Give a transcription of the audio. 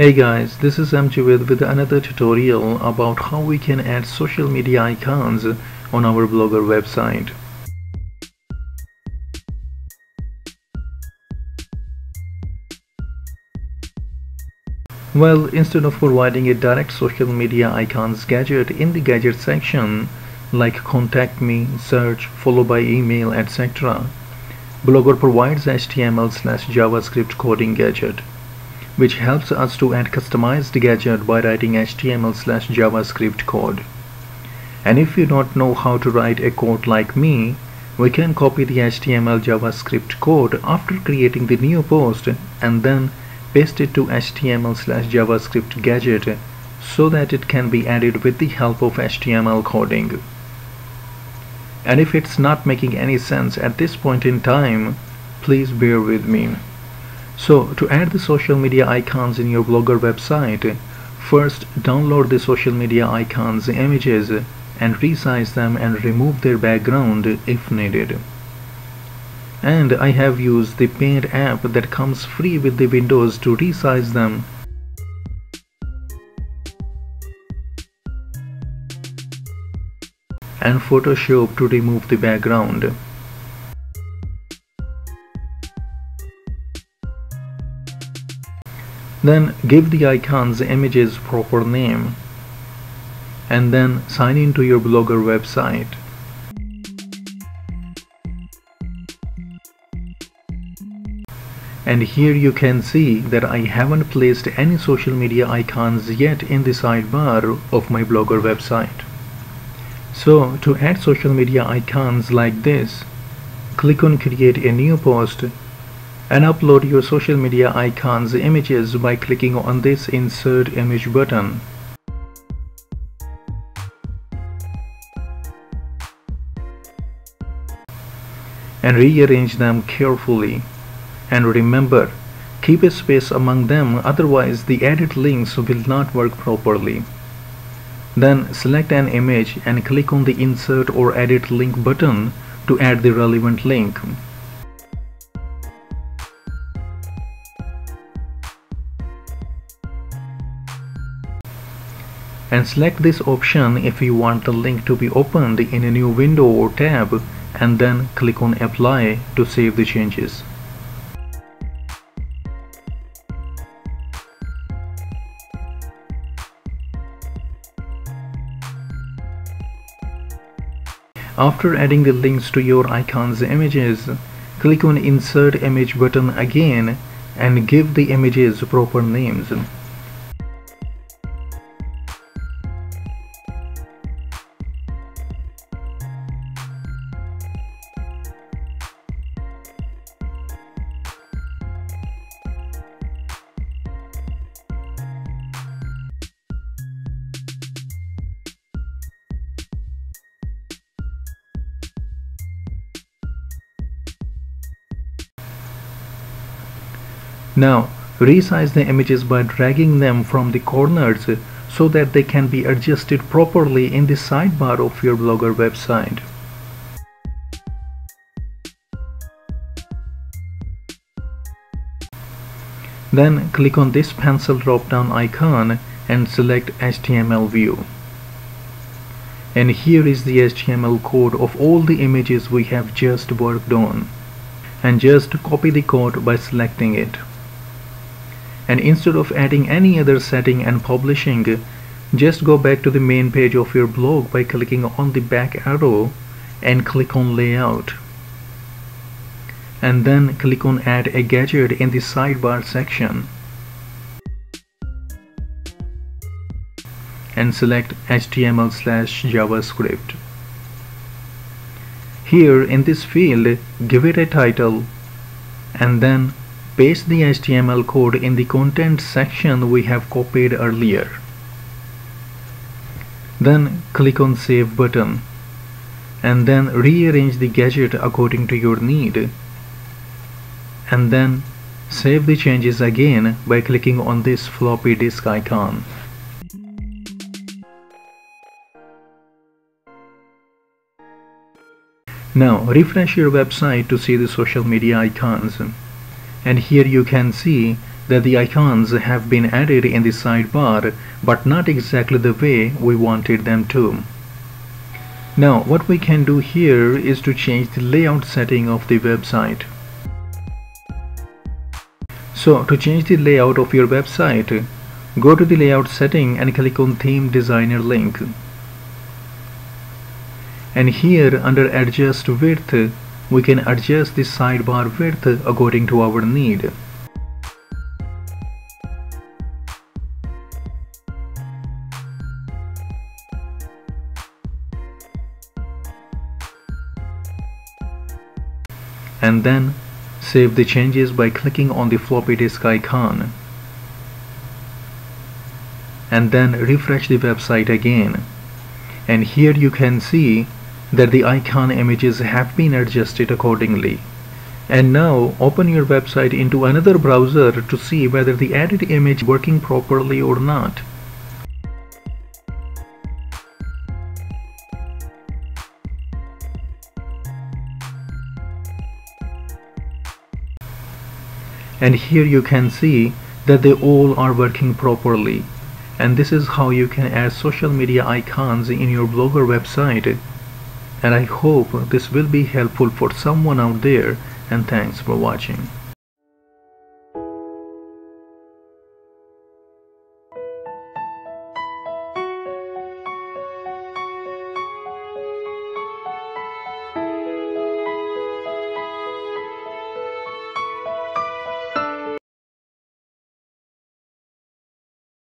Hey guys, this is M. Javed with another tutorial about how we can add social media icons on our Blogger website. Well, instead of providing a direct social media icons gadget in the gadget section, like contact me, search, follow by email, etc., Blogger provides HTML slash JavaScript coding gadget which helps us to add customized gadget by writing HTML slash JavaScript code. And if you don't know how to write a code like me, we can copy the HTML JavaScript code after creating the new post and then paste it to HTML slash JavaScript gadget so that it can be added with the help of HTML coding. And if it's not making any sense at this point in time, please bear with me. So to add the social media icons in your Blogger website, first download the social media icons images and resize them and remove their background if needed. And I have used the Paint app that comes free with the Windows to resize them and Photoshop to remove the background. Then give the icons images proper name and then sign into your Blogger website. And here you can see that I haven't placed any social media icons yet in the sidebar of my Blogger website. So to add social media icons like this, click on create a new post and upload your social media icons images by clicking on this insert image button. and rearrange them carefully. And remember keep a space among them otherwise the added links will not work properly. Then select an image and click on the insert or edit link button to add the relevant link and select this option if you want the link to be opened in a new window or tab and then click on apply to save the changes. After adding the links to your icons images, click on insert image button again and give the images proper names. Now resize the images by dragging them from the corners so that they can be adjusted properly in the sidebar of your Blogger website. Then click on this pencil drop down icon and select HTML view. And here is the HTML code of all the images we have just worked on. And just copy the code by selecting it and instead of adding any other setting and publishing just go back to the main page of your blog by clicking on the back arrow and click on layout and then click on add a gadget in the sidebar section and select HTML slash JavaScript. Here in this field give it a title and then paste the HTML code in the content section we have copied earlier. Then click on save button and then rearrange the gadget according to your need and then save the changes again by clicking on this floppy disk icon. Now refresh your website to see the social media icons and here you can see that the icons have been added in the sidebar but not exactly the way we wanted them to. Now what we can do here is to change the layout setting of the website. So to change the layout of your website, go to the layout setting and click on theme designer link. And here under adjust width, we can adjust the sidebar width according to our need. and then save the changes by clicking on the floppy disk icon and then refresh the website again and here you can see that the icon images have been adjusted accordingly. And now open your website into another browser to see whether the added image working properly or not. And here you can see that they all are working properly. And this is how you can add social media icons in your blogger website and I hope this will be helpful for someone out there and thanks for watching